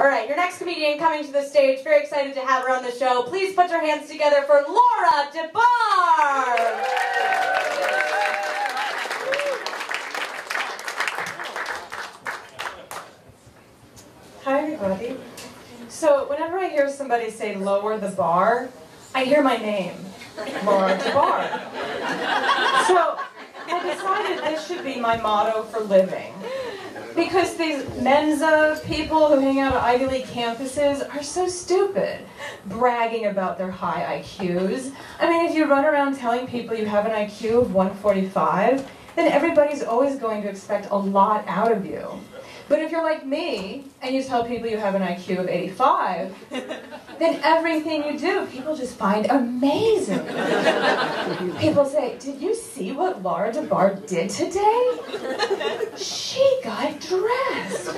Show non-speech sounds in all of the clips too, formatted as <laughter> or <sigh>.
All right, your next comedian coming to the stage. Very excited to have her on the show. Please put your hands together for Laura DeBar. Hi, everybody. So, whenever I hear somebody say lower the bar, I hear my name, Laura DeBar. So, I decided this should be my motto for living. Because these Mensa people who hang out at Ivy League campuses are so stupid, bragging about their high IQs. I mean, if you run around telling people you have an IQ of 145, then everybody's always going to expect a lot out of you. But if you're like me and you tell people you have an IQ of 85, then everything you do, people just find amazing. People say, Did you see what Laura DeBar did today? She got dressed.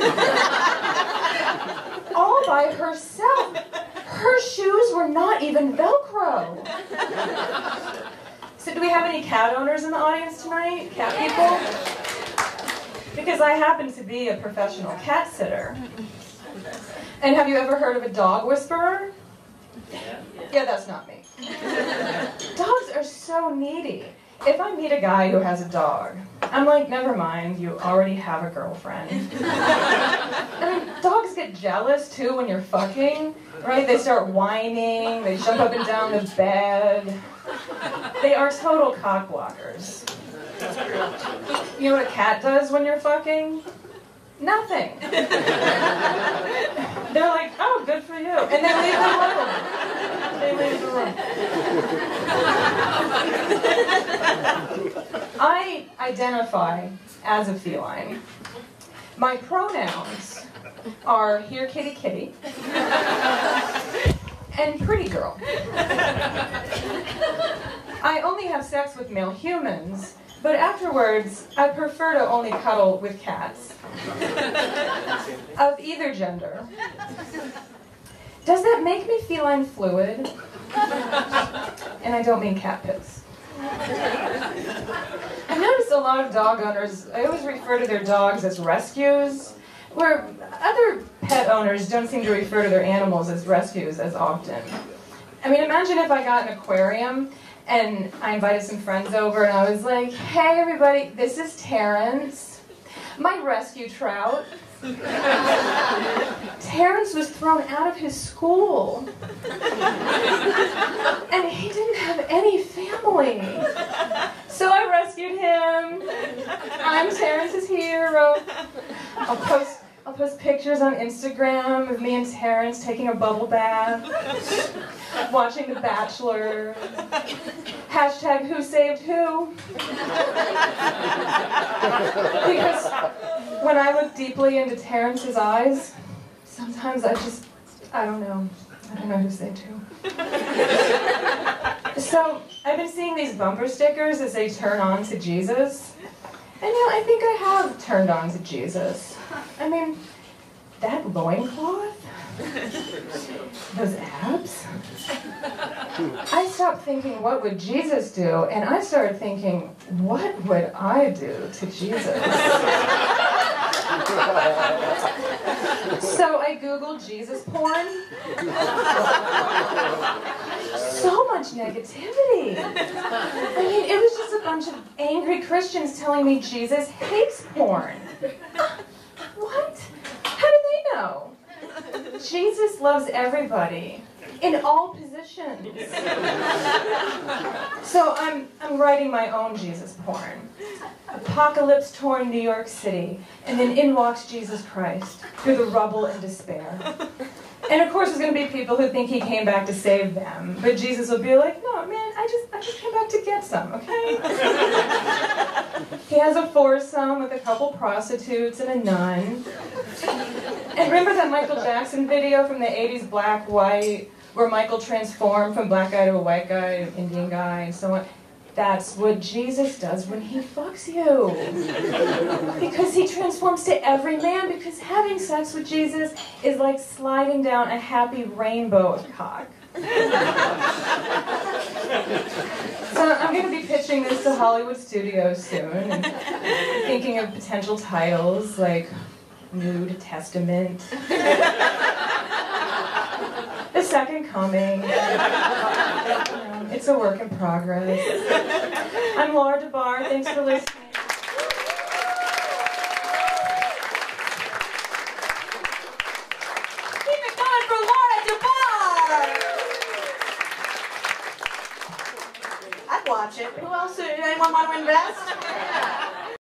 All by herself. Her shoes were not even Velcro. So, do we have any cat owners in the audience tonight? Cat people? Because I happen to be a professional cat sitter. And have you ever heard of a dog whisperer? Yeah, that's not me. Dogs are so needy. If I meet a guy who has a dog, I'm like, never mind, you already have a girlfriend. I mean, dogs get jealous too when you're fucking, right? They start whining, they jump up and down the bed. They are total cock blockers. You know what a cat does when you're fucking? Nothing. They're like, oh, good for you. And they leave the room. They leave the room. I identify as a feline. My pronouns are here kitty kitty and pretty girl. I only have sex with male humans but afterwards, I prefer to only cuddle with cats of either gender. Does that make me feline fluid? And I don't mean cat piss. I've noticed a lot of dog owners, I always refer to their dogs as rescues, where other pet owners don't seem to refer to their animals as rescues as often. I mean, imagine if I got an aquarium and I invited some friends over and I was like, hey everybody, this is Terrence, my rescue trout. <laughs> Terrence was thrown out of his school. and he didn't have any family. So I rescued him. I'm Terrence's hero. I'll post I'll post pictures on Instagram of me and Terrence taking a bubble bath, <laughs> watching The Bachelor. Hashtag who saved who. because when I look deeply into Terrence's eyes, sometimes I just, I don't know. I don't know who saved who. so I've been seeing these bumper stickers as they turn on to Jesus. And know, I think I have turned on to Jesus. I mean, that loincloth? Those abs? I stopped thinking, what would Jesus do? And I started thinking, what would I do to Jesus? so I Googled Jesus porn. so much negativity. I mean, it was bunch of angry Christians telling me Jesus hates porn. What? How do they know? Jesus loves everybody in all positions. so I'm, I'm writing my own Jesus porn. Apocalypse torn New York City, and then in walks Jesus Christ through the rubble and despair. And of course, there's going to be people who think he came back to save them, but Jesus will be like, "No, man, I just, I just came back to get some, okay?" he has a foursome with a couple prostitutes and a nun. And remember that Michael Jackson video from the '80s, Black White, where Michael transformed from black guy to a white guy, Indian guy, and so on. That's what Jesus does when he fucks you. because he transforms to every man, because having sex with Jesus is like sliding down a happy rainbow of cock. so I'm going to be pitching this to Hollywood studios soon thinking of potential titles like Nude Testament. The second coming. It's a work in progress. <laughs> I'm Laura DeBar. Thanks for listening. Keep it going for Laura DeBar! I'd watch it. Who else? Anyone want to invest?